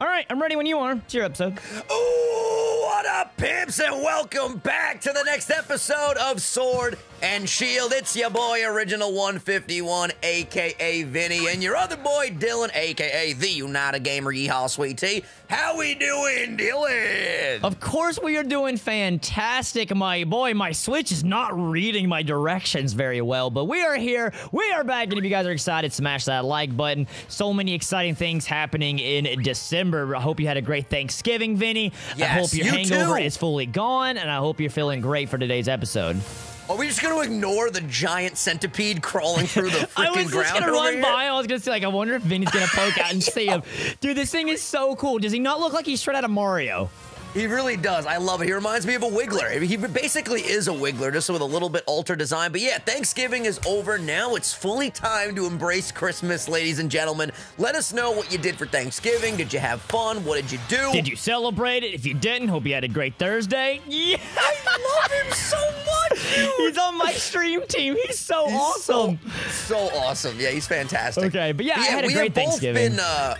All right, I'm ready when you are. It's your episode. Ooh, what up, pimps, and welcome back to the next episode of Sword and Shield. It's your boy, Original 151, aka Vinny, and your other boy, Dylan, aka the United Gamer Yeehaw Sweet Tea. How we doing, Dylan? Of course, we are doing fantastic, my boy. My Switch is not reading my directions very well, but we are here. We are back, and if you guys are excited, smash that like button. So many exciting things happening in December. I hope you had a great Thanksgiving, Vinny. I hope your you hangover too. is fully gone, and I hope you're feeling great for today's episode. Are we just gonna ignore the giant centipede crawling through the freaking ground? I was just gonna run here? by. I was gonna say, like, I wonder if Vinny's gonna poke out and see him. Dude, this thing is so cool. Does he not look like he's straight out of Mario? He really does. I love it. He reminds me of a Wiggler. He basically is a Wiggler, just with a little bit altered design. But yeah, Thanksgiving is over. Now it's fully time to embrace Christmas, ladies and gentlemen. Let us know what you did for Thanksgiving. Did you have fun? What did you do? Did you celebrate it? If you didn't, hope you had a great Thursday. Yeah, I love him so much, dude. he's on my stream team. He's so He's awesome. So, so awesome. Yeah, he's fantastic. Okay, but yeah, I had a great Thanksgiving. Been, uh,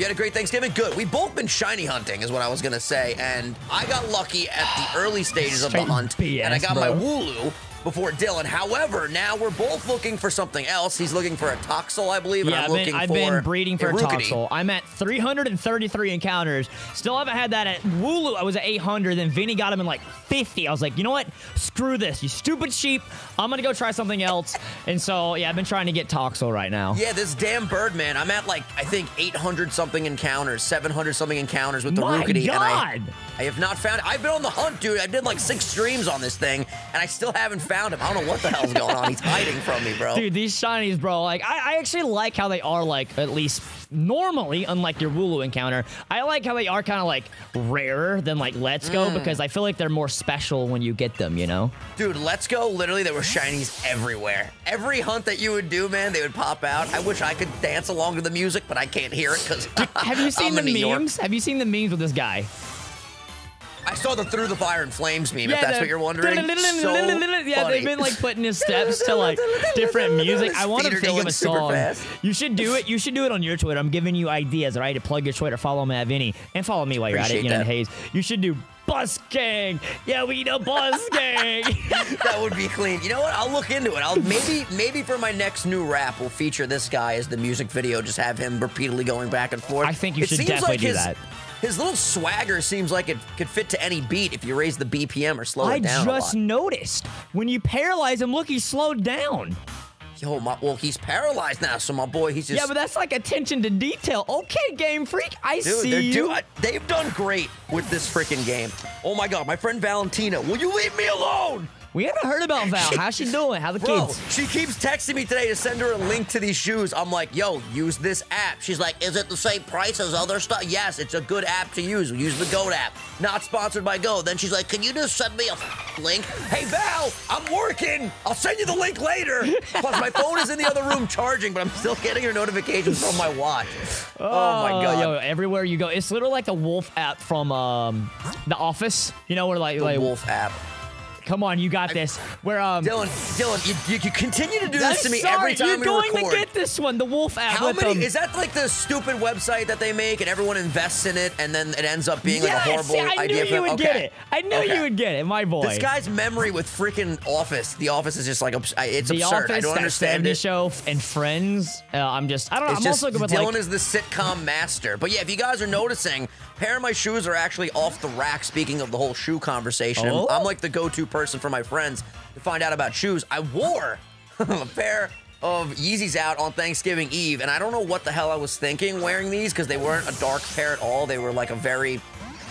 you had a great Thanksgiving? Good. We've both been shiny hunting, is what I was going to say. And I got lucky at the early stages of the hunt. BS, and I got my. Wooloo before Dylan. However, now we're both looking for something else. He's looking for a Toxel, I believe, and yeah, I'm I've looking been, I've for been breeding for a Rookidee. Toxel. I'm at 333 encounters. Still haven't had that at Wooloo. I was at 800. Then Vinny got him in like 50. I was like, you know what? Screw this, you stupid sheep. I'm gonna go try something else. And so yeah, I've been trying to get Toxel right now. Yeah, this damn bird, man. I'm at like I think 800 something encounters, 700 something encounters with the My Rookidee, and I, I have not found. it. I've been on the hunt, dude. I did like six streams on this thing, and I still haven't found him. I don't know what the hell's going on. He's hiding from me, bro. Dude, these shinies, bro, like, I, I actually like how they are, like, at least normally, unlike your Wooloo encounter. I like how they are kind of, like, rarer than, like, Let's Go Mm. because I feel like they're more special when you get them, you know? Dude, let's go. Literally, there were shinies everywhere. Every hunt that you would do, man, they would pop out. I wish I could dance along to the music, but I can't hear it because Have you seen the in New York. memes? Have you seen the memes with this guy? I saw the Through the Fire and Flames meme, if that's the- what you're wondering. So yeah, funny. they've been like putting his steps to like different music. I want to think of a song. You should do it. You should do it on your Twitter. I'm giving you ideas, all right? To plug your Twitter, follow Vinny, and follow me while you're at it. You know. Hayes. You should do busking. Yeah, we know busking. that would be clean. You know what? I'll look into it. I'll maybe maybe for my next new rap, we'll feature this guy as the music video. Just have him repeatedly going back and forth. I think you It should definitely like do his, that. His little swagger seems like it could fit to any beat if you raise the BPM or slow I it down I just noticed when you paralyze him. Look, he's slowed down. Yo, my, well, he's paralyzed now, so my boy, he's just. Yeah, but that's like attention to detail. Okay, Game Freak, I Dude, see you. do- uh, they've done great with this freaking game. Oh my god, my friend Valentina, will you leave me alone? We haven't heard about Val. How's she doing? How the Bro, kids? she keeps texting me today to send her a link to these shoes. I'm like, yo, use this app. She's like, is it the same price as other stuff? Yes, it's a good app to use. Use the Goat app. Not sponsored by Go. Then she's like, can you just send me a f- link? Hey, Val, I'm working. I'll send you the link later. Plus, my phone is in the other room charging, but I'm still getting her notifications from my watch. Oh, my god. Yo, everywhere you go, it's literally like the WUPHF app from um, The Office. You know, where like, the like WUPHF app. Come on, you got this. Where um, Dylan, Dylan, you, you, you continue to do this to me sorry, every time you're we going record. to get this one, the WUPHF app. How many? um, is that like the stupid website that they make and everyone invests in it and then it ends up being like a yes, horrible I knew idea? for you them? would okay. get it. I knew Okay. you would get it, my boy. This guy's memory with freaking Office. The Office is just like I- it's the absurd. Office, I don't understand 70 it. show, and Friends. Uh, I'm just, I don't know. It's I'm just also good with Dylan like, is the sitcom master. But yeah, if you guys are noticing, pair of my shoes are actually off the rack. Speaking of the whole shoe conversation, Oh? I'm like the go-to person for my friends to find out about shoes. I wore a pair of Yeezys out on Thanksgiving Eve, and I don't know what the hell I was thinking wearing these because they weren't a dark pair at all. They were like a very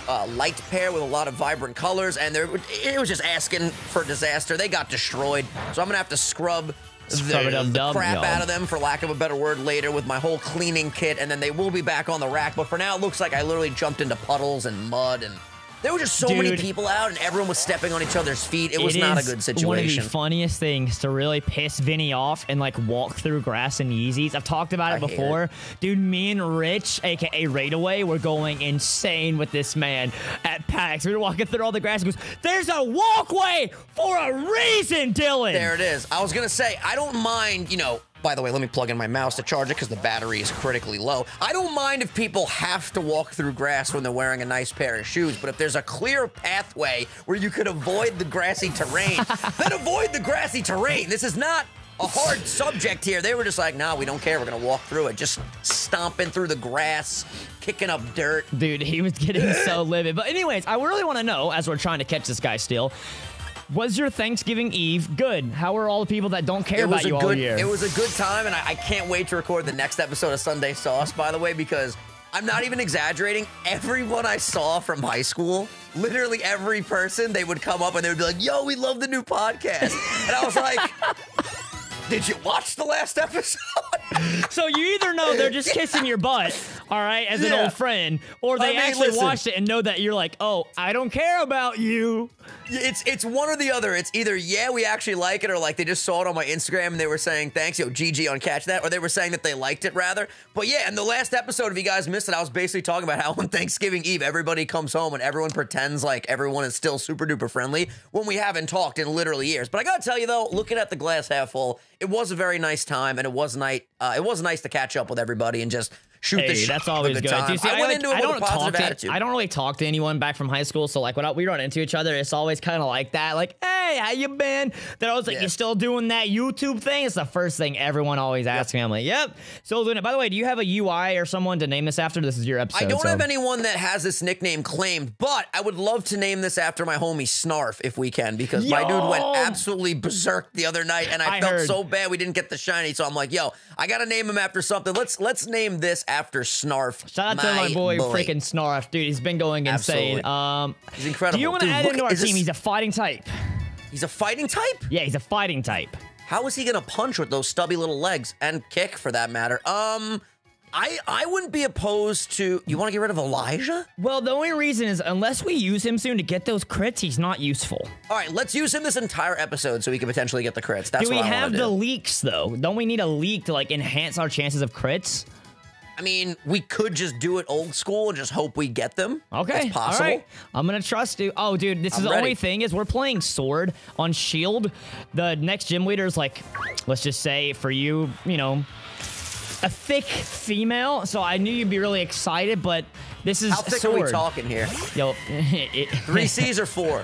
uh, light pair with a lot of vibrant colors, and it was just asking for disaster. They got destroyed, so I'm gonna have to scrub. Scrub the, the crap out of them, for lack of a better word, later with my whole cleaning kit, and then they will be back on the rack. But for now, it looks like I literally jumped into puddles and mud, and there were just so many people out, and everyone was stepping on each other's feet. It was It not a good One of the funniest things to really piss Vinny off and like walk through grass and Yeezys. I've talked about it I before. Dude, me and Rich, aka Raidaway, were going insane with this man at PAX. We were walking through all the grass. He goes, There's a walkway for a reason, Dylan. There it is. I was gonna say I don't mind, you know, By the way, let me plug in my mouse to charge it because the battery is critically low. I don't mind if people have to walk through grass when they're wearing a nice pair of shoes, but if there's a clear pathway where you could avoid the grassy terrain, then avoid the grassy terrain. This is not a hard subject here. They were just like, nah, we don't care. We're going to walk through it. Just stomping through the grass, kicking up dirt. Dude, he was getting so livid. But anyways, I really want to know, as we're trying to catch this guy still, was your Thanksgiving Eve good? How are all the people that don't care it about was a you all good, year? It was a good time, and I, I can't wait to record the next episode of Sunday Sauce, by the way, because I'm not even exaggerating. Everyone I saw from high school, literally every person, they would come up and they would be like, yo, we love the new podcast. And I was like, did you watch the last episode? so you either know they're just kissing your butt, all right, as an old friend, or they I mean, actually listen. watched it and know that you're like, oh, I don't care about you. It's it's one or the other. It's either yeah, we actually like it, or like they just saw it on my Instagram and they were saying thanks, yo, GG on catch that, or they were saying that they liked it rather. But yeah, in the last episode, if you guys missed it, I was basically talking about how on Thanksgiving Eve everybody comes home and everyone pretends like everyone is still super duper friendly when we haven't talked in literally years. But I gotta tell you though, looking at the glass half full, it was a very nice time and it was nice. Uh, it was nice to catch up with everybody and just shoot the Hey, shit. that's always good time. See, I, I, like- I don't talk to attitude. I don't really talk to anyone back from high school. So like when I- we run into each other, it's always kind of like that. Like, hey, how you been? They're always like, Yeah. you still doing that YouTube thing? It's the first thing everyone always asks me. I'm like, yep, still doing it. By the way, do you have a UI or someone to name this after? This is your episode. I don't so- have anyone that has this nickname claimed, but I would love to name this after my homie Snarf if we can, because my dude went absolutely berserk the other night, and I, I felt heard. so bad we didn't get the shiny. So I'm like, yo, I gotta name him after something. Let's let's name this after Snarf. Shout out to my boy, freaking Snarf, dude. He's been going insane. Absolutely. Um, He's incredible. Do you want to add into at- our team? this- He's a fighting type. He's a fighting type. Yeah, he's a fighting type. How is he gonna punch with those stubby little legs and kick for that matter? Um. I, I wouldn't be opposed to. You want to get rid of Elijah? Well, the only reason is unless we use him soon to get those crits, he's not useful. All right, let's use him this entire episode so we can potentially get the crits. That's do we have do. the leaks though? Don't we need a leak to like enhance our chances of crits? I mean, we could just do it old school and just hope we get them. Okay, That's possible. All right. I'm gonna trust you. Oh, dude, this I'm is the ready. only thing is we're playing sword on shield. The next gym leader is like, let's just say for you, you know, a thick female. So I knew you'd be really excited, but this is How thick sword. are we talking here? Yo, Three C's or four?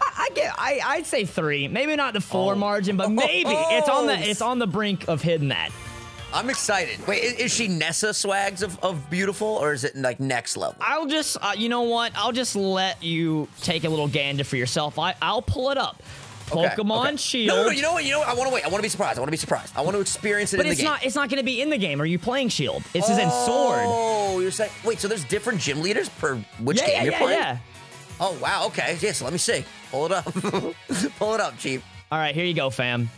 I get. I I'd say three. Maybe not the four Oh. margin, but maybe it's on the Oh. it's on the brink of hitting that. I'm excited. Wait, is, is she Nessa swags of, of beautiful or is it like next level? I'll just, uh, you know what? I'll just let you take a little gander for yourself. I, I'll pull it up. Pokemon okay. Shield. No, no, no, you know what? You know what? I want to wait. I want to be surprised. I want to be surprised. I want to experience it but in it's the game. not. It's not going to be in the game. Are you playing Shield? This is in Sword. Oh, you're saying wait? So there's different gym leaders per which Yeah, game yeah, you're yeah, playing? yeah. Oh wow. Okay. Yeah. So let me see. Pull it up. Pull it up, Chief. All right, here you go, fam.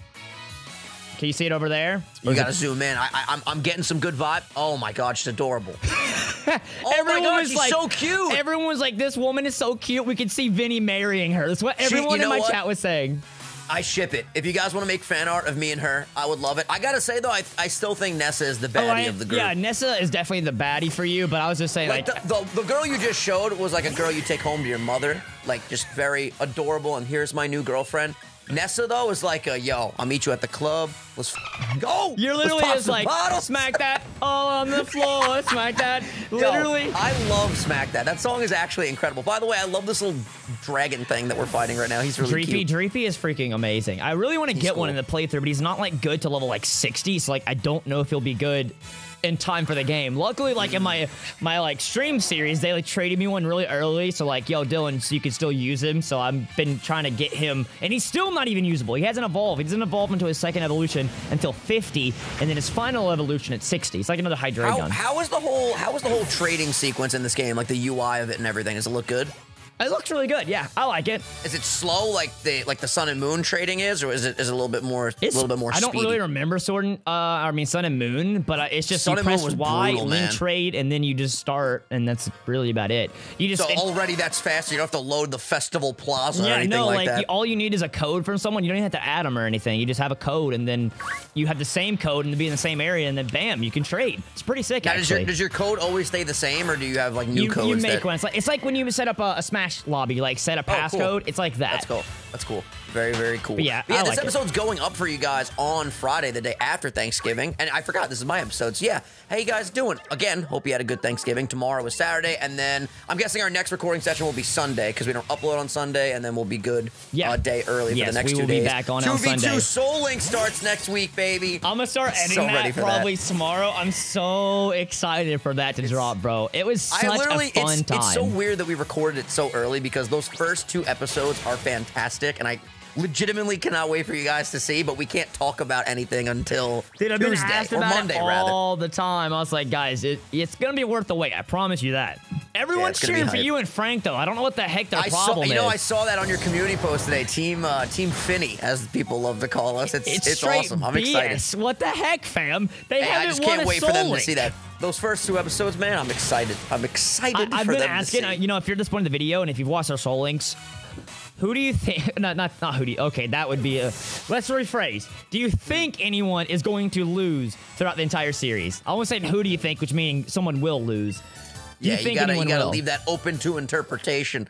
Can you see it over there? Or You is gotta it- zoom in. I, I, I'm, I'm getting some good vibe. Oh my god, she's adorable. oh my Everyone god, was she's like, so cute. Everyone was like, "This woman is so cute." We could see Vinny marrying her. That's what She- everyone you in my what? chat was saying. I ship it. If you guys want to make fan art of me and her, I would love it. I gotta say though, I, I still think Nessa is the oh, baddie Oh, I- of the group. yeah, Nessa is definitely the baddie for you. But I was just saying, Like like, the, the, the girl you just showed was like a girl you take home to your mother, like just very adorable. And here's my new girlfriend. Nessa though is like a yo. I'll meet you at the club. Let's f- go. You're literally just like bottles. smack that all on the floor, smack that. Yo, Literally. I love Smack That. That song is actually incredible. By the way, I love this little dragon thing that we're fighting right now. He's really Dreepy, cute. Dreepy is freaking amazing. I really want to get one in the playthrough, but he's not like good to level like 60. So like I don't know if he'll be good in time for the game. Luckily, like in my my like stream series, they like traded me one really early. So like, yo, Dylan, so you can still use him. So I've been trying to get him, and he's still not even usable. He hasn't evolved. He doesn't evolve into his second evolution until 50, and then his final evolution at 60. It's like another How, Hydreigon. how is the whole how is the whole trading sequence in this game? Like the UI of it and everything. Does it look good? It looks really good. Yeah, I like it. Is it slow like the like the Sun and Moon trading is, or is it is it a little bit more a little bit more? I don't speedy? really remember Sword and, uh, I mean Sun and Moon, but uh, it's just Sun you and Moon press was Y, brutal, link trade, and then you just start, and that's really about it. You just So it- already that's faster. You don't have to load the festival plaza or yeah, anything no, like, like, that. you, all you need is a code from someone. You don't even have to add them or anything. You just have a code, and then you have the same code and be in the same area, and then bam, you can trade. It's pretty sick. now, does your does your code always stay the same, or do you have like new you, codes? you make that, one. It's like, it's like when you set up a, a Smash lobby, like set a Oh, cool. passcode. It's like that. That's cool. That's cool. Very, very cool. But yeah, But yeah I this like it. episode's going up for you guys on Friday, the day after Thanksgiving. And I forgot, this is my episode. So yeah, how you guys doing? Again, hope you had a good Thanksgiving. Tomorrow is Saturday, and then I'm guessing our next recording session will be Sunday because we don't upload on Sunday, and then we'll be good Yeah. a day early for the next we two will be back on on 2v2 Sunday. Soul Link starts next week, baby. I'm gonna start editing So that for that. probably tomorrow. I'm so excited for that to drop, bro. It was such I literally, a fun it's, time. it's so weird that we recorded it so early because those first two episodes are fantastic, and I legitimately cannot wait for you guys to see. But we can't talk about anything until Dude, I've been Tuesday asked or about Monday, it rather. all the time. I was like, guys, it, it's gonna be worth the wait. I promise you that. Everyone's gonna cheering for you and Frank, though. I don't know what the heck their I saw, problem you know, I saw that on your community post today. Team, uh, Team Finney, as people love to call us. It's it's it's, awesome. I'm BS. excited. What the heck, fam? They Hey, haven't I just can't a wait for them to see that. Those first two episodes, man, I'm excited. I'm excited I, have for been them asking, uh, you know, if you're at this point in the video and if you've watched our Soul Links, who do you think? Not, not, not who do you? Okay, that would be a. Let's rephrase. Do you think anyone is going to lose throughout the entire series? I won't say who do you think, which meaning someone will lose. Do yeah, you you, gotta, you gotta will? leave that open to interpretation.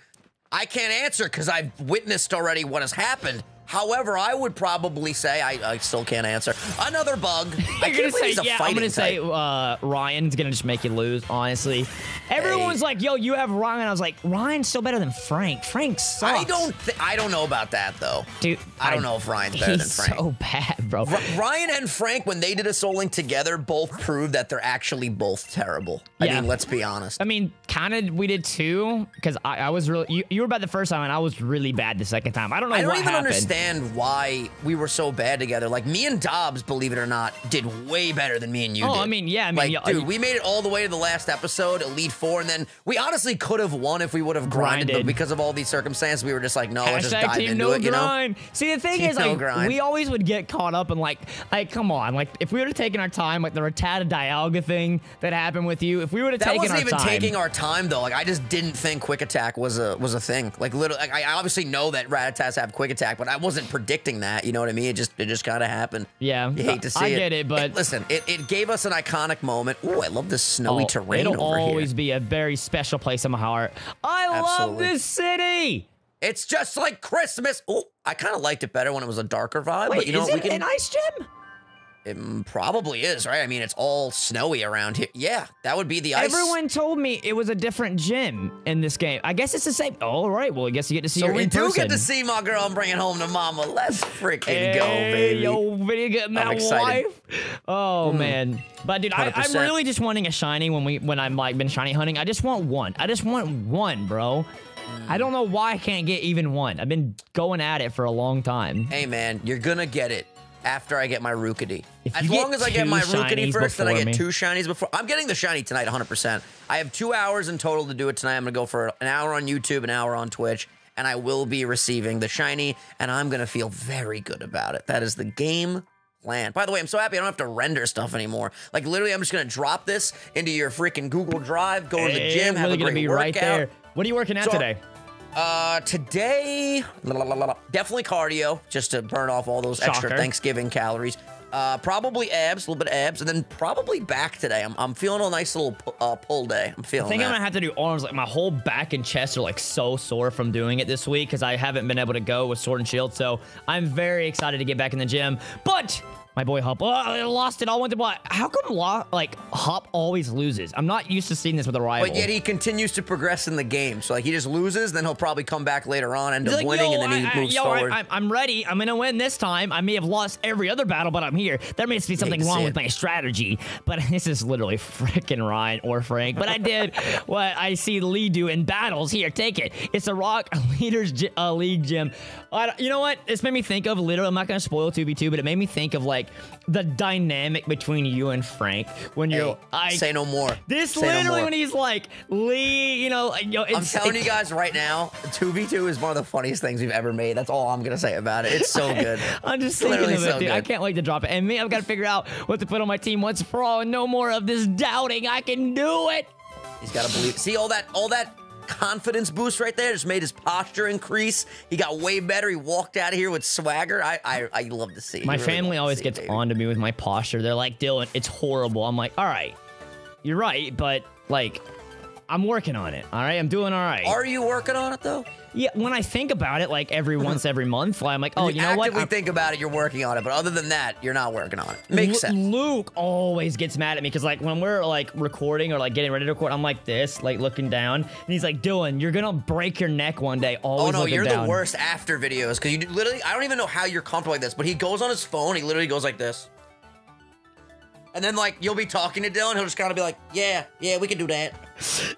I can't answer because I've witnessed already what has happened. However, I would probably say I, I still can't answer. Another bug. I You're gonna say, yeah. I'm gonna say uh, Ryan's gonna just make you lose. Honestly, everyone's like, "Yo, you have Ryan." I was like, "Ryan's still better than Frank. Frank sucks." I don't. I don't know about that though. dude. I don't know if Ryan's better than Frank. So bad, bro. R- Ryan and Frank, when they did a Soul Link together, both proved that they're actually both terrible. I Yeah. mean, let's be honest. I mean, kind of we did too, because I, I was really you, you were bad the first time and I was really bad the second time. I don't know I don't what even happened. understand why we were so bad together. Like me and Dobbs, believe it or not, did way better than me and you Oh, did. I mean, yeah, I mean, like, yeah, dude, I- we made it all the way to the last episode, Elite Four, and then we honestly could have won if we would have grinded, Grinded. but because of all these circumstances, we were just like, no, let's just dive into no it. You know? See, the thing Team is, no like, grind. we always would get caught up in like, like, come on, like, if we would have taken our time, like the Rattata Dialga thing that happened with you, if we would have That taken wasn't our even time, taking our time though. Like I just didn't think quick attack was a was a thing. Like literally, like, I obviously know that Rattatas have quick attack, but I wasn't predicting that. You know what I mean? It just it just kind of happened. Yeah, you hate to see I it. get it, but- listen, it, it gave us an iconic moment. Ooh, I love this snowy Oh, terrain it'll always here. be a very special place in my heart. I love this city. It's just like Christmas. Ooh, I kind of liked it better when it was a darker vibe. Wait, but you know is what? We it can. an ice gym? It probably is, right? I mean, it's all snowy around here. Yeah, that would be the ice. Everyone told me it was a different gym in this game. I guess it's the same. All right. Well, I guess you get to see So her we in do person. get to see my girl and bring it home to mama. Let's freaking Hey, go, baby. Yo, video getting I'm that excited. wife. Oh hmm. man, but dude, I, I'm 100%. really just wanting a shiny when we when I'm like been shiny hunting. I just want one. I just want one, bro. I don't know why I can't get even one. I've been going at it for a long time. Hey man, you're gonna get it after I get my Rookidee. As long as I get my Rookidee first, then I get me. two shinies before. I'm getting the shiny tonight, 100%. I have two hours in total to do it tonight. I'm gonna go for an hour on YouTube, an hour on Twitch, and I will be receiving the shiny, and I'm gonna feel very good about it. That is the game plan. By the way, I'm so happy I don't have to render stuff anymore. Like literally, I'm just gonna drop this into your freaking Google Drive, go to the gym, have really a gonna great be workout. right there. What are you working at So- today? Uh, today, la, la, la, definitely cardio, just to burn off all those extra Thanksgiving calories. Uh, probably abs, a little bit of abs, and then probably back today. I'm, I'm feeling a nice little uh, pull day. I'm feeling. I think that. I'm gonna have to do arms. Like my whole back and chest are like so sore from doing it this week because I haven't been able to go with Sword and Shield. So I'm very excited to get back in the gym. But my boy Hop, oh, I lost it all. Went to what? How come Lo- like Hop always loses? I'm not used to seeing this with a rival. but yet he continues to progress in the game. So like he just loses, then he'll probably come back later on, end He's up like, winning, and then he I, moves yo, forward. I, am ready. I'm gonna win this time. I may have lost every other battle, but I'm here. There must be something wrong with my strategy. But this is literally freaking Ryan or Frank. But I did what I see Lee do in battles. Here, take it. It's a Rock Leaders Gy- uh, League gym. I you know what? This made me think of literally. I'm not gonna spoil 2v2, but it made me think of like the dynamic between you and Frank when you're. Hey, I, say no more. this Say no literally more. when he's like Lee, you know, yo, it's, I'm telling it- you guys right now, 2v2 is one of the funniest things we've ever made. That's all I'm gonna say about it. It's so good. I'm just It's thinking of it, so dude. I can't wait to drop it. And me, I've got to figure out what to put on my team once for all. and No more of this doubting. I can do it. He's got to believe. See all that, all that confidence boost right there just made his posture increase. He got way better. He walked out of here with swagger. I, I, I love to see. My really family always see gets baby. on to me with my posture. They're like, Dylan, it's horrible. I'm like, all right, you're right, but like, I'm working on it. All right, I'm doing all right. Are you working on it though? yeah, when I think about it, like every once every month, I'm like, oh, you, know what? actively think about it, you're working on it. But other than that, you're not working on it. Makes Lu- sense. Luke always gets mad at me because like when we're like recording or like getting ready to record, I'm like this, like looking down, and he's like, "Dylan, you're gonna break your neck one day." Always. Oh no, you're down. the worst after videos because you do- literally. I don't even know how you're comfortable like this, but he goes on his phone. He literally goes like this, and then like you'll be talking to Dylan. He'll just kind of be like, "Yeah, yeah, we can do that."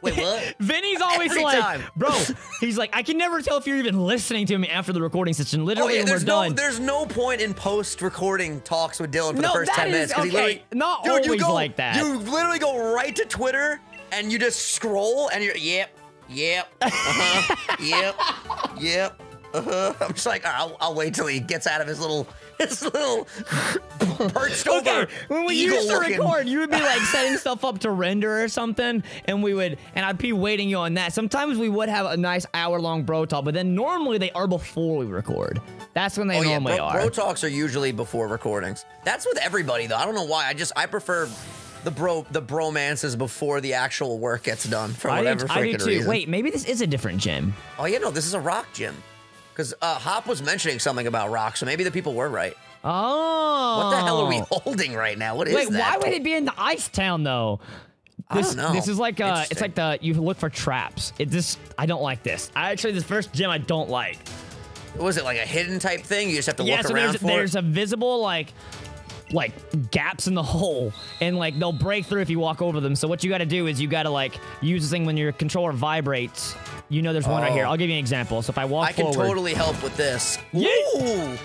Wait, what? Vinny's always Every like, time. bro, he's like, I can never tell if you're even listening to me after the recording session. Oh Literally, yeah, we're there's no done. there's no point in post recording talks with Dylan for No, the first ten is- minutes 'cause he okay, literally not Dude, you always go, like that. You literally go right to Twitter and you just scroll and you're yep, yep, uh huh, yep, yep, uh huh. I'm just like, I'll, I'll wait till he gets out of his little his little perched Okay, over when we used to looking- record, you would be like setting stuff up to render or something, and we would, and I'd be waiting you on that. Sometimes we would have a nice hour long bro talk, but then normally they are before we record. That's when they Oh yeah, normally bro, are. bro talks are usually before recordings. That's with everybody though. I don't know why. I just I prefer the bro the bromances before the actual work gets done for I whatever do, I do freaking too. reason. Wait, maybe this is a different gym. Oh yeah, no, this is a rock gym. Because uh, Hop was mentioning something about rock, so maybe the people were right. Oh. What the hell are we holding right now? What is Wait, that? why would it be in the Ice Town though? I This, don't know. this is like uh, it's like the you look for traps. It just I don't like this. I actually this first gym I don't like. Was it like a hidden type thing? You just have to yeah, look so around there's for there's it. a visible like like gaps in the hole and like they'll break through if you walk over them. So what you got to do is you got to like use this thing when your controller vibrates. You know there's one right Oh. here. I'll give you an example. So if I walk I can totally help with this. Yeah. Ooh.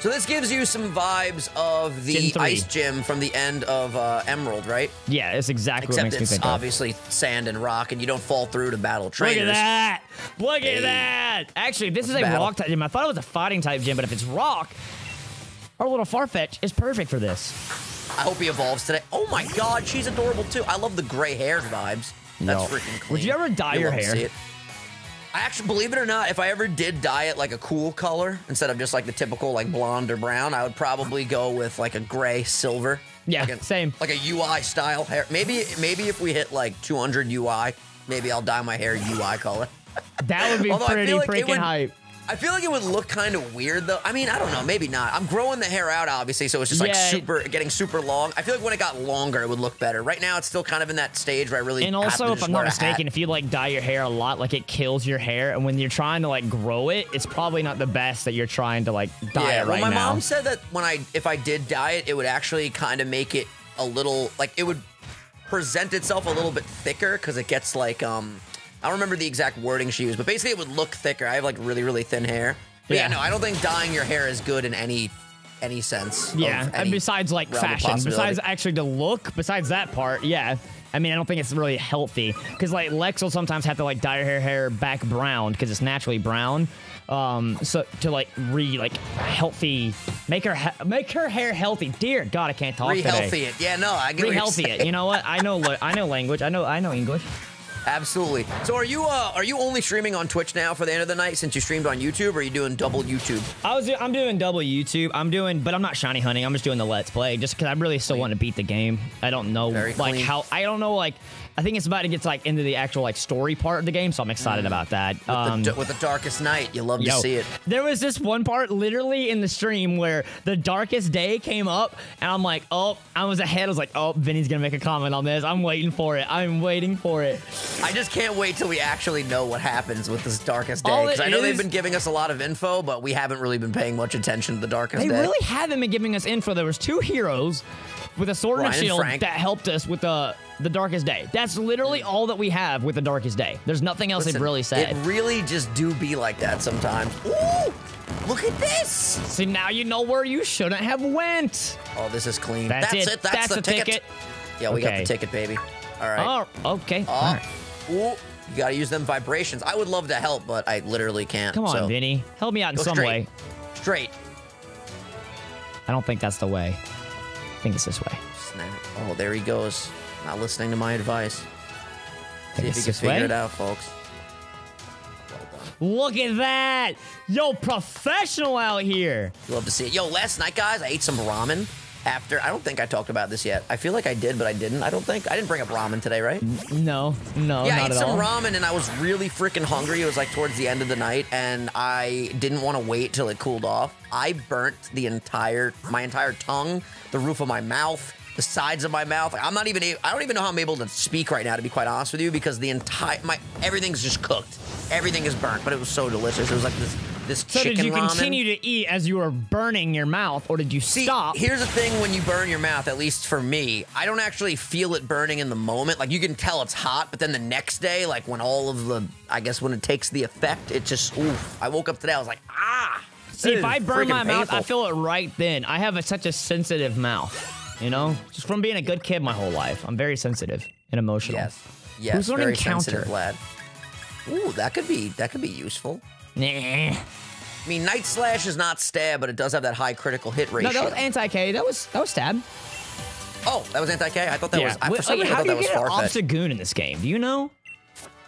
So this gives you some vibes of the Gym ice gym from the end of uh, Emerald, right? yeah, it's exactly what Except makes me it's think of. obviously sand and rock, and you don't fall through to battle trainers. Look at that! Look Hey. at that! Actually, this is a Battle. rock type gym. I thought it was a fighting type gym, but if it's rock, our little Farfetch'd is perfect for this. I hope he evolves today. Oh my god, she's adorable too. I love the gray hair vibes. That's No. freaking clean. Would you ever dye You'll your hair? I actually believe it or not, if I ever did dye it like a cool color instead of just like the typical like blonde or brown, I would probably go with like a gray silver. Yeah, like a, same. Like a UI style hair. Maybe maybe if we hit like 200 UI, maybe I'll dye my hair UI color. That would be pretty like freaking would- hype. I feel like it would look kind of weird though. I mean, I don't know, maybe not. I'm growing the hair out obviously, so it's just like Yeah. super getting super long. I feel like when it got longer, it would look better. Right now, it's still kind of in that stage where I really And also, if I'm not mistaken, if you like dye your hair a lot, like it kills your hair. And when you're trying to like grow it, it's probably not the best that you're trying to like dye yeah, it well, right my now. mom said that when I if I did dye it, it would actually kind of make it a little like it would present itself a little bit thicker because it gets like um I don't remember the exact wording she used, but basically it would look thicker. I have like really really thin hair. But yeah, Yeah. no, I don't think dyeing your hair is good in any any sense. Yeah, and any besides like fashion, besides actually the look, besides that part, yeah. I mean, I don't think it's really healthy because like Lex will sometimes have to like dye her hair back brown because it's naturally brown. Um, so to like re like healthy, make her he- make her hair healthy. Dear God, I can't talk today. Re-healthy it. Yeah, no, I get Re-healthy it. You know what? I know. I know language. I know. I know English. Absolutely. So are you uh are you only streaming on Twitch now for the end of the night since you streamed on YouTube or are you doing double YouTube? I was. I'm doing double YouTube. I'm doing, but I'm not shiny hunting. I'm just doing the let's play, just because I really still want to beat the game. I don't know, Very like clean. how. I don't know, like. I think it's about to get to, like into the actual like story part of the game, so I'm excited about that. Mm. With, Um, the, with the darkest night, you love to see it. There was this one part literally in the stream where the darkest day came up, and I'm like, oh, I was ahead. I was like, oh, Vinny's gonna make a comment on this. I'm waiting for it. I'm waiting for it. I just can't wait till we actually know what happens with this darkest day. Because I know they've been giving us a lot of info, but we haven't really been paying much attention to the darkest They day. They really haven't been giving us info. There was two heroes with a sword and a shield Frank. that helped us with the the darkest day. That's literally all that we have with the darkest day. There's nothing else Listen, they've really said. It really just do be like that sometimes. Ooh, look at this. See now you know where you shouldn't have went. Oh, this is clean. That's, That's, it. That's, That's, the, ticket. Yeah, we got the ticket, baby. All right. Oh, okay. Oh, All right. ooh, you gotta use them vibrations. I would love to help, but I literally can't. Come on, so. Vinny. Help me out in Go some straight. way. Straight. I don't think that's the way. I think it's this way. Snap. Oh, there he goes. Not listening to my advice. See if you can figure way? it out, folks. Well. Look at that. Yo, professional out here. You love to see it. Yo, last night, guys, I ate some ramen. After. I don't think I talked about this yet. I feel like I did, but I didn't. I don't think I didn't bring up ramen today, right? No, no, yeah, I ate at some all. ramen and I was really freaking hungry. It was like towards the end of the night, and I didn't want to wait till it cooled off. I burnt the entire my entire tongue, the roof of my mouth, the sides of my mouth. Like, I'm not even. I don't even know how I'm able to speak right now, to be quite honest with you, because the entire my everything's just cooked. Everything is burnt, but it was so delicious. It was like this this So chicken did you ramen. continue to eat as you were burning your mouth, or did you See, stop? here's the thing when you burn your mouth, at least for me, I don't actually feel it burning in the moment. Like you can tell it's hot, but then the next day, like when all of the, I guess when it takes the effect, it just, oof. I woke up today, I was like, ah. See, if I burn my mouth, I feel it right then. I have a, such a sensitive mouth, you know, just from being a good kid my whole life. I'm very sensitive and emotional. Yes. Yes. Who's very sensitive lad. Ooh, that could be, that could be useful. Nah. I mean, Night Slash is not stab, but it does have that high critical hit ratio. No, that was anti-K. That was that was stab. oh, that was anti-K? I thought that was, I, for some reason, I how thought do that you was get an far-fetched. Obstagoon in this game? Do you know?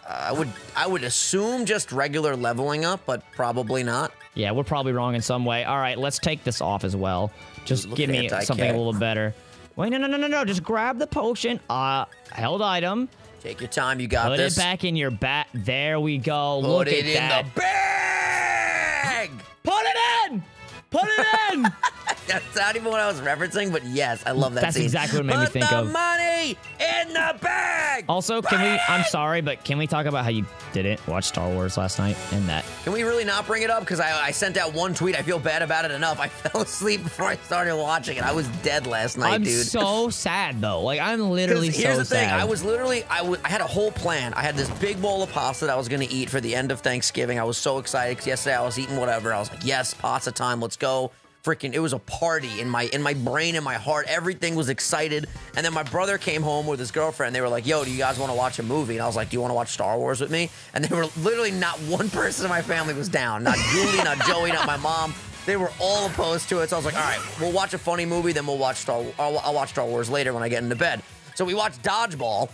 I would, I would assume just regular leveling up, but probably not. Yeah, we're probably wrong in some way. All right, let's take this off as well. Just give me something a little better. Wait, no, no, no, no, no. Just grab the potion. Uh, held item. Take your time, you got Put this. it back in your bat. There we go. Put Look it at in that. the bag. Put it in. Put it in. That's not even what I was referencing, but yes, I love that That's scene. exactly what made me Put think the of. money in the bag. also, can we? I'm sorry, but can we talk about how you didn't watch Star Wars last night and that? Can we really not bring it up? Because I, I sent out one tweet. I feel bad about it enough. I fell asleep before I started watching it. I was dead last night, I'm dude. so sad though. Like I'm literally here's so the thing, sad. I was literally, I wa- I had a whole plan. I had this big bowl of pasta that I was going to eat for the end of Thanksgiving. I was so excited because yesterday I was eating whatever. I was like, yes, pasta time, let's go. Freaking, it was a party in my in my brain and my heart. Everything was excited. And then my brother came home with his girlfriend. They were like, "Yo, do you guys want to watch a movie?" And I was like, "Do you want to watch Star Wars with me?" And they were literally not one person in my family was down. Not Julie, not Joey, not my mom. They were all opposed to it. So I was like, "All right, we'll watch a funny movie, then we'll watch Star. I'll, I'll watch Star Wars later when I get into bed." So we watched Dodgeball.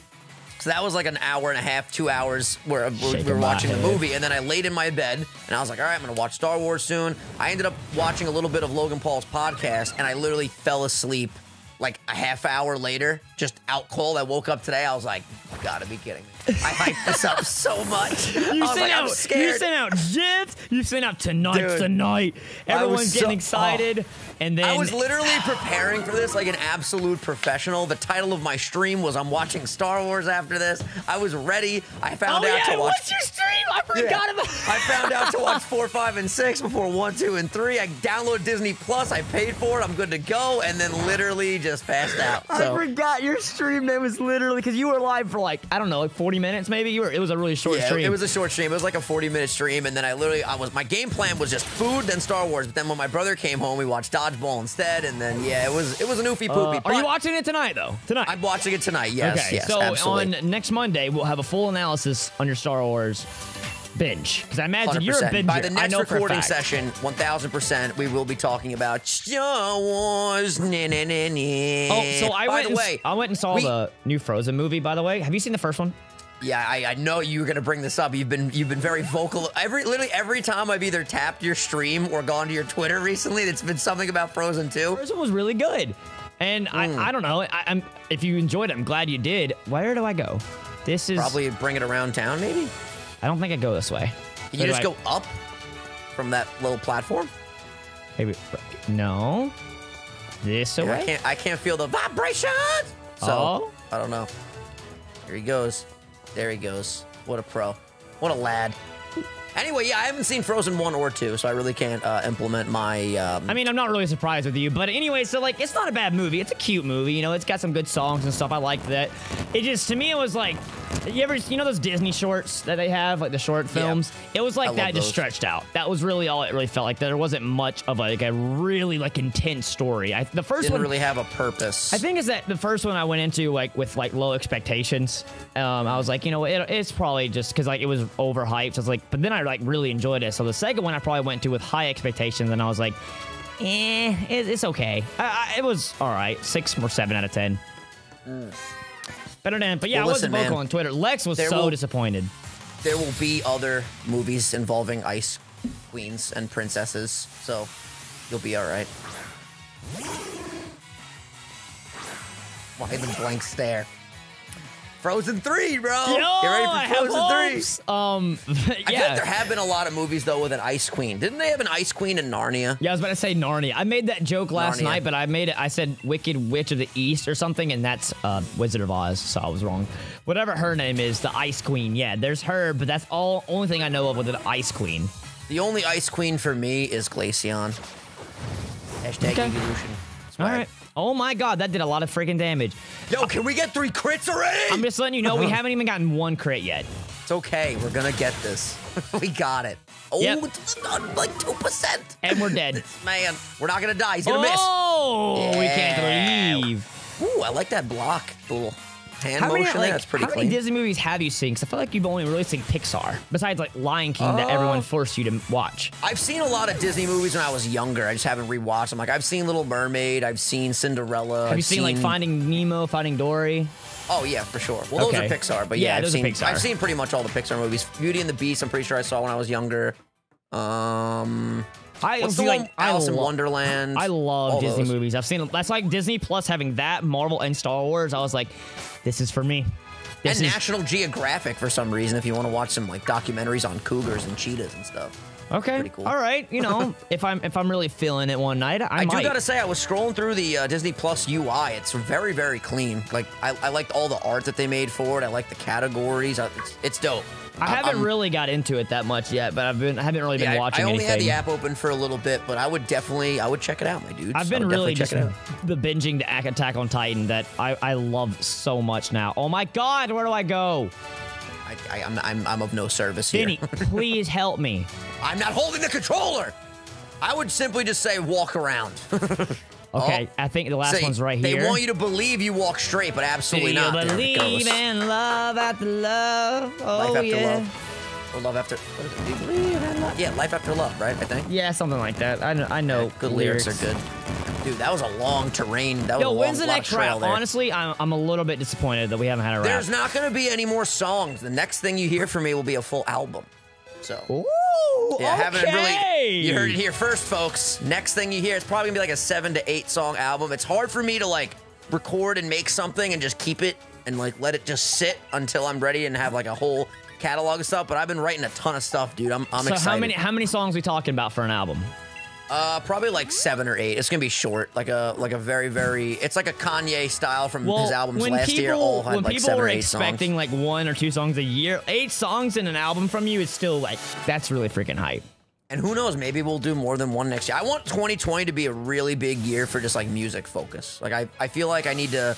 So that was like an hour and a half, two hours where we were watching the movie. And then I laid in my bed and I was like, all right, I'm going to watch Star Wars soon. I ended up watching a little bit of Logan Paul's podcast and I literally fell asleep like a half hour later, just out cold. I woke up today. I was like, you gotta be kidding me. I hyped this up so much. You sent like, out, you sent out gifs. You sent out tonight. Was Everyone's so- getting excited, and then I was literally preparing for this like an absolute professional. The title of my stream was I'm watching Star Wars after this. I was ready. I found oh out yeah, to watch what's your stream? I forgot Yeah. about. I found out to watch four, five, and six before one, two, and three. I downloaded Disney Plus. I paid for it. I'm good to go, and then literally just passed out. So I forgot your stream name was literally because you were live for like I don't know, like 40 minutes maybe. You were. It was a really short yeah, stream. it was a short stream. It was like a 40 minute stream, and then I literally, I was my game plan was just food, then Star Wars. But then when my brother came home, we watched dodgeball instead, and then yeah, it was it was an oofy Uh, poopy. are you watching it tonight though? Tonight. I'm watching it tonight. Yes, okay. yes, so absolutely. on next Monday we'll have a full analysis on your Star Wars binge because I imagine you're a 100%. binger. By the I next know for a recording session, 1000%, we will be talking about Star Wars. Nah, nah, nah, nah. Oh, so I By went. the way, I went and saw we- the new Frozen movie. By the way, have you seen the first one? Yeah, I, I know you were gonna bring this up. You've been you've been very vocal. Every literally every time I've either tapped your stream or gone to your Twitter recently, it's been something about Frozen 2. Frozen was really good, and Hmm. I, I don't know. I, I'm if you enjoyed it, I'm glad you did. Where do I go? This is Probably bring it around town, maybe. I don't think I go this way. Can Where you just I- go up from that little platform? Maybe no. This way. I can't I can't feel the vibrations. So Oh. I don't know. Here he goes. There he goes. What a pro. What a lad. Anyway, yeah, I haven't seen Frozen 1 or 2, so I really can't uh, implement my um, I mean, I'm not really surprised with you, but anyway, so like, it's not a bad movie. It's a cute movie, you know. It's got some good songs and stuff. I like that. It just to me, it was like, you ever, you know, those Disney shorts that they have, like the short films. It was like I that, just stretched out. That was really all it really felt like. There wasn't much of a, like a really like intense story. I, the first didn't one really have a purpose. I think is that the first one I went into like with like low expectations. Um, I was like, you know, it, it's probably just because like it was overhyped. I was like, but then I like really enjoyed it. So the second one I probably went to with high expectations, and I was like, eh, it, it's okay. I, I, it was all right, six or seven out of ten. Than, but yeah, well, I wasn't vocal man, on Twitter. Lex was so will, disappointed. There will be other movies involving ice queens and princesses, so you'll be all right. Why the blank stare? Frozen 3, bro. Yo, Get ready for Frozen 3. hopes. Um, I feel like yeah. there have been a lot of movies though with an ice queen. Didn't they have an ice queen in Narnia? Yeah, I was about to say Narnia. I made that joke last Narnia. night, but I made it. I said Wicked Witch of the East or something, and that's uh, Wizard of Oz, so I was wrong. Whatever her name is, the Ice Queen. Yeah, there's her, but that's all only thing I know of with an Ice Queen. The only ice queen for me is Glaceon. Hashtag Okay. evolution. All right. Oh my God, that did a lot of freaking damage. Yo, can we get three crits already? I'm just letting you know we uh-huh. haven't even gotten one crit yet. It's okay. We're gonna get this. we got it. Oh, Yep. like two percent. And we're dead. Man, we're not gonna die. He's gonna miss. Oh, we can't leave. Ooh, I like that block. Little hand How many, motion. like. That's pretty how clean. many Disney movies have you seen? Because I feel like you've only really seen Pixar, besides like Lion King that Uh, everyone forced you to watch. I've seen a lot of Disney movies when I was younger. I just haven't rewatched them. Like I've seen Little Mermaid. I've seen Cinderella. Have I've you seen, like Finding Nemo, Finding Dory? Oh yeah, for sure. Well, Okay. those are Pixar, but Yeah, yeah, I've those are seen Pixar. I've seen pretty much all the Pixar movies. Beauty and the Beast. I'm pretty sure I saw when I was younger. Um, I what's the one? like, I Alice in Wonderland. I love Disney those. movies. I've seen that's like Disney Plus having that Marvel and Star Wars. I was like, this is for me. This and is National Geographic for some reason. If you want to watch some like documentaries on cougars and cheetahs and stuff. okay. pretty cool. All right, you know, if I'm if I'm really feeling it one night, I, I might. do gotta say, I was scrolling through the uh, Disney Plus UI. It's very, very clean. Like, I, I liked all the art that they made for it. I like the categories. Uh, It's, it's dope. I haven't I'm- really got into it that much yet, but I've been I haven't really been Yeah, watching I only anything. had the app open for a little bit, but I would definitely, I would check it out, my dude. I've been really just the binging the Attack on Titan that I, I love so much now. Oh my God, where do I go? I, I, I'm, I'm, I'm of no service here. Vinny, please help me. I'm not holding the controller. I would simply just say walk around. Oh. Okay, I think the last one's right they here. They want you to believe you walk straight, but Do absolutely you not. Believe in love after love? Oh Life after yeah. love. Or love after. What is it? Do you believe in love? Yeah, life after love, right? I think. Yeah, something like that. I know. I know Good lyrics. are good. Dude, that was a long terrain. That was Yo, a long, when's the next trail. Honestly, I'm, I'm a little bit disappointed that we haven't had a rap. There's not going to be any more songs. The next thing you hear from me will be a full album. So. Ooh, Yeah, I haven't really. You heard it here first, folks. Next thing you hear, it's probably gonna be like a seven to eight song album. It's hard for me to like record and make something and just keep it and like let it just sit until I'm ready and have like a whole catalog of stuff. But I've been writing a ton of stuff, dude. I'm, I'm So excited. how many how many songs we talking about for an album? Uh, probably like seven or eight. It's gonna be short, like a like a very very. It's like a Kanye style from his albums last people, year. All had when like people seven were or eight expecting songs. like one or two songs a year, eight songs in an album from you is still like that's really freaking hype. And who knows? Maybe we'll do more than one next year. I want 2020 to be a really big year for just like music focus. Like I, I feel like I need to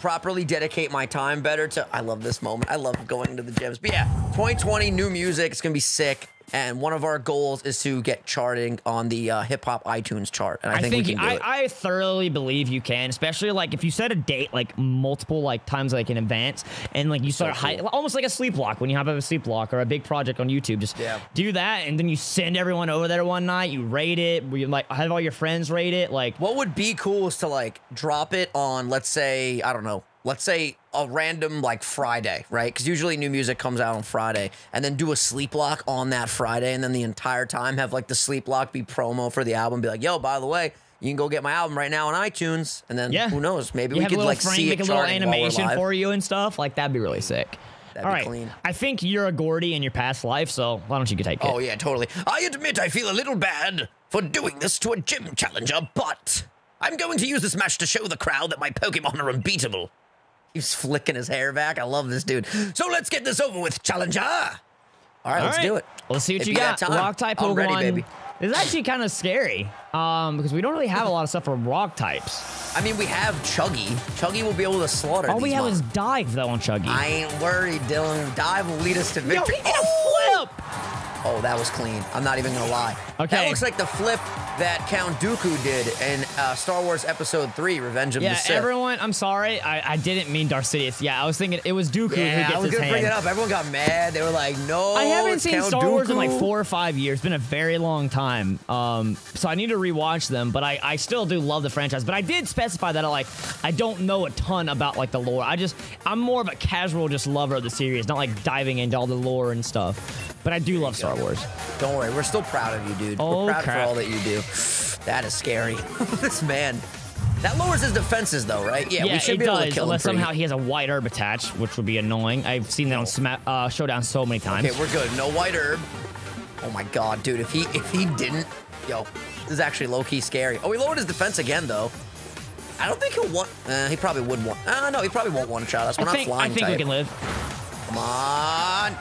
properly dedicate my time better to. I love this moment. I love going to the gyms. But yeah, 2020 new music. It's gonna be sick. And one of our goals is to get charting on the uh, hip hop iTunes chart. And I, I think, think, we can do I. I thoroughly believe you can, especially like if you set a date like multiple like times like in advance, and like you start hi- cool. almost like a sleep block when you have a sleep block or a big project on YouTube. Just Yeah. do that, and then you send everyone over there one night. You rate it. You like have all your friends rate it. Like What would be cool is to like drop it on, let's say, I don't know, let's say a random like Friday, right? Because usually new music comes out on Friday, and then do a sleep block on that Friday, and then the entire time have like the sleep block be promo for the album. Be like, yo, by the way, you can go get my album right now on iTunes, and then yeah, who knows? Maybe you we could like frame, see make a little charting while we're animation for you and stuff. Like that'd be really sick. That'd all be right, clean. I think you're a Gordie in your past life, so why don't you take it? Oh yeah, totally. I admit I feel a little bad for doing this to a gym challenger, but I'm going to use this match to show the crowd that my Pokemon are unbeatable. He's flicking his hair back. I love this dude. So let's get this over with, challenger. All right, All let's right. do it. Let's see what If you you got. got Rock type I'm ready, baby. This is actually kind of scary um, because we don't really have a lot of stuff for rock types. I mean, we have Chuggy. Chuggy will be able to slaughter. All we have is mons. dive though on Chuggy. I ain't worried, Dylan. Dive will lead us to Yo, victory. he did a flip. Oh, that was clean. I'm not even gonna lie. Okay. That looks like the flip that Count Dooku did in uh, Star Wars Episode 3, Revenge of Yeah, the Sith. Yeah, everyone. I'm sorry. I, I didn't mean Darth Sidious. Yeah, I was thinking it was Dooku who Yeah, gets I was gonna bring it up. Everyone got mad. They were like, "No, I haven't seen Count Star Wars in like four or five years. It's been a very long time. Um, so I need to rewatch them. But I, I still do love the franchise. But I did specify that I like I don't know a ton about like the lore. I just I'm more of a casual just lover of the series, not like diving into all the lore and stuff. But I do love Star Wars. Don't worry, we're still proud of you, dude. Oh, we're proud crap. for all that you do. That is scary. this man. That lowers his defenses, though, right? Yeah, Yeah, we should it be able does, to kill unless him. somehow he has a white herb attached, which would be annoying. I've seen that on Sma- uh, Showdown so many times. Okay, we're good. No white herb. Oh my god, dude! If he if he didn't, yo, this is actually low key scary. Oh, he lowered his defense again, though. I don't think he'll want. Uh, he probably would want. Uh, no, he probably won't one shot us. We're I not think, I flying think we can live. Come on.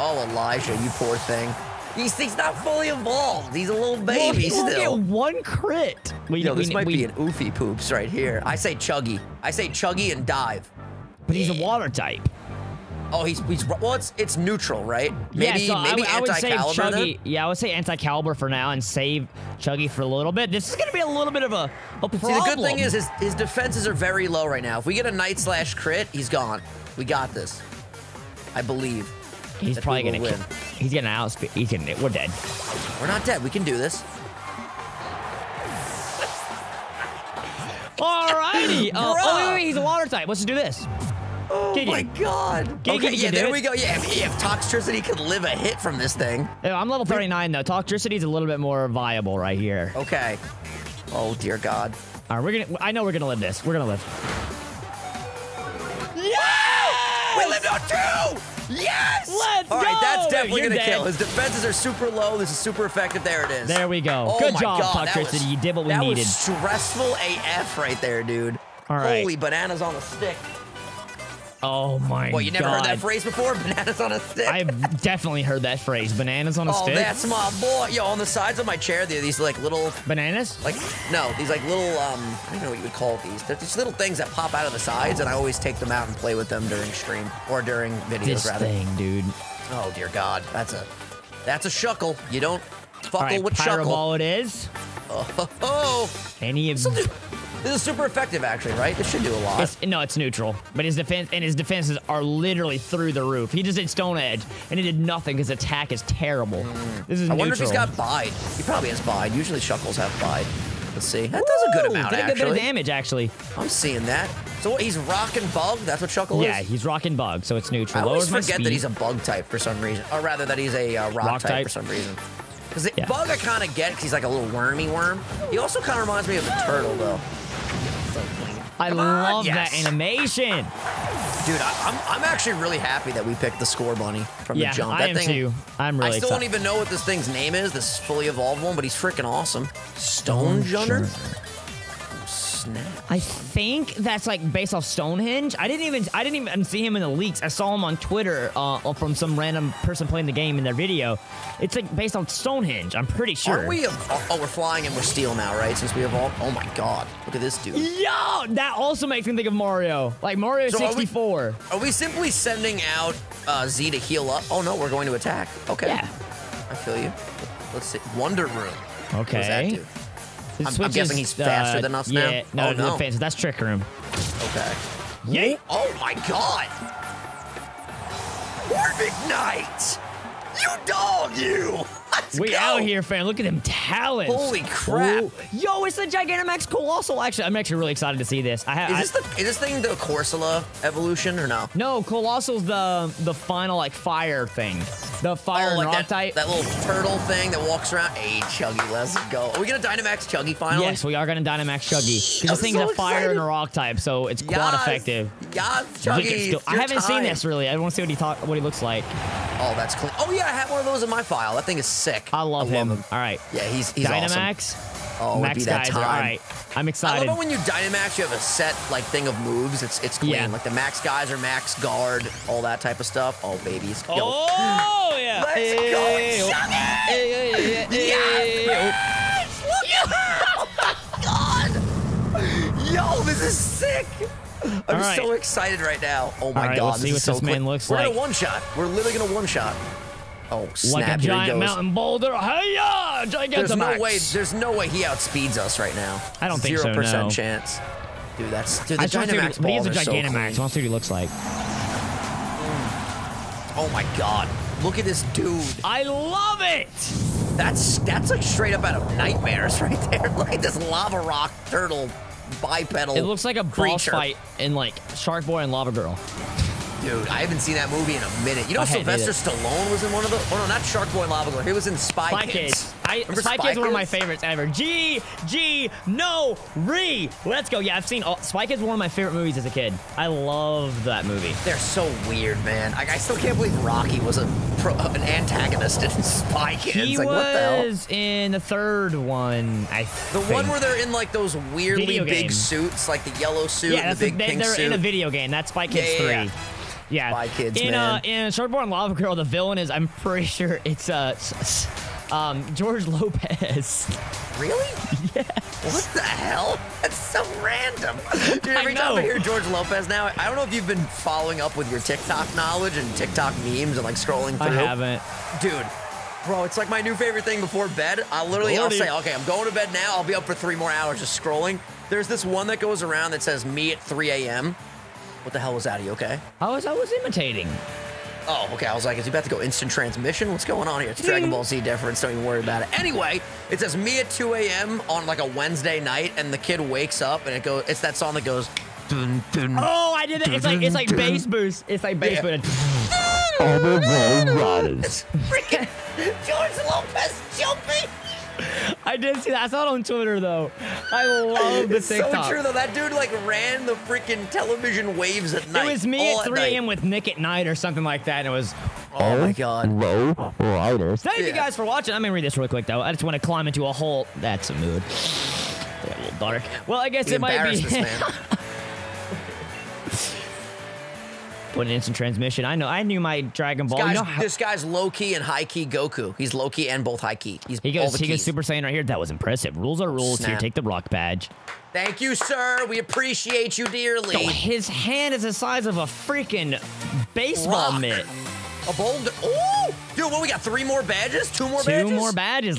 Oh, Elijah, you poor thing. He's, he's not fully evolved. He's a little Well, baby he will still. get one crit. We, Yo, this we- might we- be an oofy poops right here. I say chuggy. I say chuggy and dive. But he's a water type. Oh, he's he's well. It's it's neutral, right? Maybe yeah, so I maybe would- I, would save? Chuggy. Yeah, I would say anti-caliber for now and save Chuggy for a little bit. This is gonna be a little bit of a, a problem. See, the good thing is his, his defenses are very low right now. If we get a night slash crit, he's gone. We got this. I believe. He's probably gonna kill. He's gonna outspeed. He's gonna. We're dead. We're not dead. We can do this. Alrighty. Uh, oh, wait, wait, wait, he's a water type. Let's just do this. Oh my god. Okay, yeah, there it. we go. Yeah, if, if Toxtricity could live a hit from this thing. I'm level 39 though. Toxtricity's a little bit more viable right here. Okay. Oh dear God. All right, we're gonna. I know we're gonna live this. We're gonna live. Yeah! We lived on two! Yes! Let's All right, go! that's definitely You're gonna kill. His defenses are super low. This is super effective. There it is. There we go. Oh Good job, God, that Toxtricity. You did what we that needed. was stressful AF right there, dude. All right. Holy bananas on the stick. Oh my god. Well, you never god. heard that phrase before? Bananas on a stick. I've definitely heard that phrase. Bananas on a oh, stick. that's my boy. Yo, on the sides of my chair, there are these like little, Bananas? like no, these like little, um, I don't know what you would call these. They're these little things that pop out of the sides, and I always take them out and play with them during stream or during videos, this rather. thing, dude. Oh dear God, that's a, that's a shuckle. You don't fuckle All right, with Pyro shuckle. Ball it is. Oh, oh, Any of this is super effective, actually, right? This should do a lot. it's, no, it's neutral. But his defense and his defenses are literally through the roof. He just did Stone Edge, and it did nothing. His attack is terrible. This is Mm. I wonder if he's got bide. He probably has bide. Usually shuckles have bide. Let's see. That does a good amount, Did a good bit of damage, actually. I'm seeing that. So what, he's rocking bug? That's what Shuckle Yeah, is? Yeah, he's rocking bug, so it's neutral. I neutral. always Lowers forget that he's a bug type for some reason. Or rather, that he's a uh, rock, Rock type, type? for some reason. Because Yeah. bug I kind of get because he's like a little wormy worm. He also kind of reminds me of a turtle, though. I Come on, love that animation. Dude, I, I'm, I'm actually really happy that we picked the Scorbunny from Yeah, the jump. I am thing, too. I'm really I still don't even know what this thing's name is, this fully evolved one, but he's freaking awesome. Stonjourner? Oh, snap. I think that's like based off Stonehenge. I didn't even I didn't even see him in the leaks. I saw him on Twitter uh, from some random person playing the game in their video. It's like based on Stonehenge. I'm pretty sure. Aren't we? ev- Oh, we're flying and we're steel now, right? Since we evolved. Oh my god! Look at this dude. Yo, that also makes me think of Mario. Like Mario So are we- 64. Are we simply sending out uh, Z to heal up? Oh no, we're going to attack. Okay. Yeah. I feel you. Let's see. Wonder Room. What does that Okay. I'm- I'm guessing he's uh, faster than us now? yeah, No, Oh, no. That's Trick Room. Okay. Yay. Oh my god! Perfect night! You dog, you! Let's We go. out here, fam. Look at them talents. Holy crap. Ooh. Yo, it's the Gigantamax Coalossal. Actually, I'm actually really excited to see this. I have. Is this the is this thing the Corsola evolution or no? No, Coalossal's the the final like fire thing. The oh, fire oh, and like rock that, type. that little turtle thing that walks around. Hey, Chuggy, let's go. Are we gonna Dynamax Chuggy finally? Yes, we are gonna Dynamax Chuggy. Because this thing's so a fire excited. and a rock type, so it's quite Yes. effective. Yes, Chuggy. still- I haven't seen this really. I want to see what he talk, what he looks like. Oh, that's clean. Oh yeah, I have one of those in my file. That thing is sick. I love him. All right, Yeah, he's he's awesome. Dynamax. Oh, Max be that Geyser. time. All right, I'm I excited. love it when you Dynamax, you have a set like thing of moves. It's it's clean. Yeah. Like the Max Geyser, Max Guard, all that type of stuff. Oh babies. Yo. Oh yeah. Let's Hey, go, oh. Chuggy! Hey, hey, hey, hey, Yes, hey, oh. Look at Oh my god! Yo, this is sick! I'm All right. so excited right now. Oh my All right, god, let's this see is what so this man quick. looks We're like. gonna one shot. We're literally gonna one shot. Oh snap! Like a giant mountain boulder. Hey-ya! There's no way. There's no way he outspeeds us right now. I don't think so, Zero percent no. chance. Dude, that's dude. The I just want to see what Dynamax he, but a are so I want to see what he looks like. Oh my god! Look at this dude. I love it. That's that's like straight up out of nightmares right there. Look at this lava rock turtle bipedal. It looks like a boss creature. fight in like Shark Boy and Lava Girl. Dude, I haven't seen that movie in a minute. You know, I Sylvester Stallone was in one of the. Oh no, not Shark Boy Lava Girl. He was in Spy, Spy Kids. Kids. I, Remember Spy, Kids is one of my favorites ever. G G no re. Let's go. Yeah, I've seen all, Spy Kids. Was one of my favorite movies as a kid. I love that movie. They're so weird, man. Like, I still can't believe Rocky was a pro, an antagonist in Spy Kids. He like, what the hell? was in the third one. I think. The think. one where they're in like those weirdly big suits, like the yellow suit yeah, and the big they, pink they're suit. in a video game. That's Spy Kids Yeah, yeah, three. Yeah, Spy Kids, in man. uh in Shortborn Lava Girl, the villain is I'm pretty sure it's uh um George Lopez. Really? Yeah. What the hell? That's so random. Dude, every I time. I hear George Lopez now, I don't know if you've been following up with your TikTok knowledge and TikTok memes and like scrolling through. I haven't. Dude, bro, it's like my new favorite thing before bed. I'll literally, I'll say, okay, I'm going to bed now. I'll be up for three more hours just scrolling. There's this one that goes around that says me at 3 a.m. What the hell was that? Are you okay? I was I was imitating. Oh, okay. I was like, is he about to go instant transmission? What's going on here? It's Dragon Ball Z difference. Don't even worry about it. Anyway, it says me at 2 a.m. on like a Wednesday night, and the kid wakes up, and it goes. It's that song that goes. Dun, dun, Oh, I did that. It's like it's like bass boost. It's like bass Yeah. boost. It's freaking George Lopez jumping. I did see that. I saw it on Twitter though. I love the It's TikTok. so true though. That dude like ran the freaking television waves at night. It was me at 3 a.m. with Nick at night or something like that. And it was. Oh my god. Low riders. Thank you guys for watching. I'm gonna read this real quick though. I just want to climb into a hole. That's a mood. Yeah, a little dark. Well, I guess You it might be. this. Put an instant transmission. I know. I knew my Dragon Ball. Guys, you know how, this guy's low key and high key Goku. He's low key and both high key. He's he goes. He goes. Super Saiyan right here. That was impressive. Rules are rules. Here, take the rock badge. Thank you, sir. We appreciate you dearly. Oh, his hand is the size of a freaking baseball Rock. mitt. A bold. Oh, dude, what we got? Three more badges? Two more Two badges? more badges.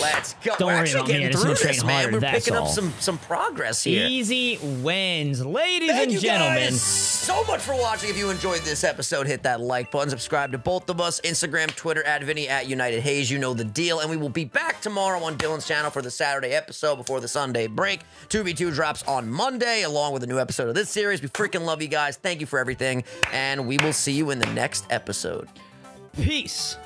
Let's go. Don't We're worry actually about me. I getting just through train this, man. We're that's picking up some some progress here. Easy wins, ladies Thank and gentlemen. so much for watching. If you enjoyed this episode, hit that like button. Subscribe to both of us. Instagram, Twitter, at Vinny, at United Hayes. You know the deal. And we will be back tomorrow on Dylan's channel for the Saturday episode before the Sunday break. 2v2 drops on Monday, along with a new episode of this series. We freaking love you guys. Thank you for everything. And we will see you in the next episode. Peace.